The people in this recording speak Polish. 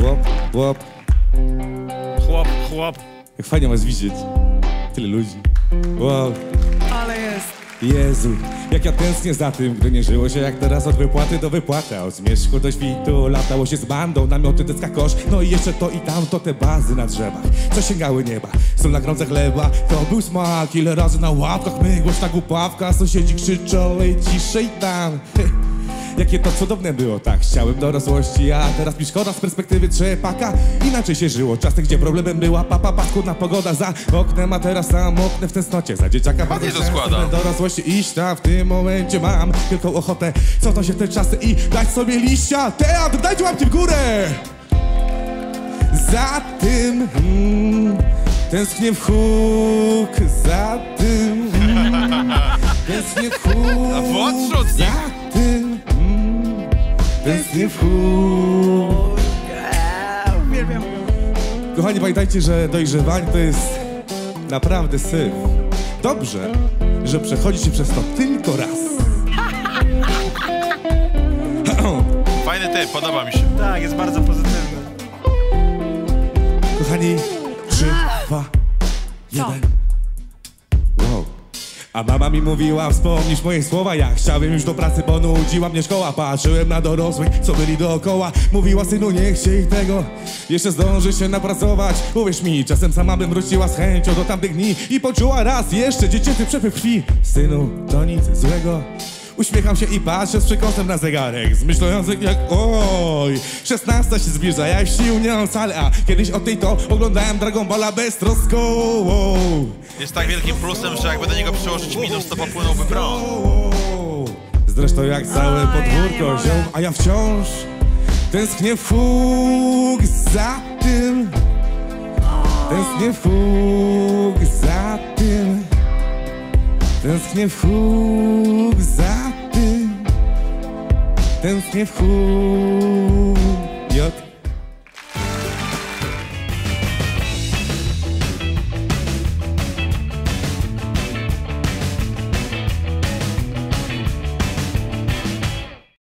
Chłop, chłop. Chłop, chłop. Jak fajnie was widzieć. Tyle ludzi. Wow. Ale jest. Jezu, jak ja tęsknię za tym, gdy nie żyło się jak teraz od wypłaty do wypłaty. Od zmierzchu do świtu latało się z bandą, namioty, deska kosz, no i jeszcze to i tamto, te bazy na drzewach, co sięgały nieba. Sól na grądce chleba, to był smak, ile razy na ławkach my głośna głupawka, sąsiedzi krzyczą, lej ciszej tam. Jakie to cudowne było, tak chciałem dorosłości, a teraz mi szkoda z perspektywy trzepaka. Inaczej się żyło, czasy, gdzie problemem była papa, paskudna pogoda za oknem, a teraz samotny w tęsknocie za dzieciaka. bardzo to często składa. do dorosłości iść tam w tym momencie mam wielką ochotę cofnąć się w te czasy i dać sobie liścia teatr, dajcie łapcie w górę za tym mm, tęsknię w huk za tym mm, tęsknię w huk za tym tęsknię w huk Uwielbiam. Kochani, pamiętajcie, że dojrzewanie to jest naprawdę syf. Dobrze, że przechodzicie przez to tylko raz. Fajny typ, podoba mi się. Tak, jest bardzo pozytywny. Kochani, trzy, dwa, jeden. A mama mi mówiła, wspomnisz moje słowa. Ja chciałem już do pracy, bo nudziła mnie szkoła. Patrzyłem na dorosłych, co byli dookoła. Mówiła, synu, nie chciej tego Jeszcze zdąży się napracować. Uwierz mi, czasem sama bym wróciła z chęcią do tamtych dni I poczuła raz jeszcze dziecięcy przepływ krwi. Synu, to nic złego. Uśmiecham się i patrzę z przekąsem na zegarek Z myślą język jak oj 16 się zbliża, ja sił nie mam wcale A kiedyś o tej to oglądałem Dragon Balla bez troską. Jest tak wielkim plusem, że jakby do niego przyłożyć minus, to popłynąłby prąd. Zresztą jak całe podwórko ziom, a ja wciąż tęsknię huk za tym. Tęsknię huk za tym. Tęsknię huk za tym. Tęsknię huk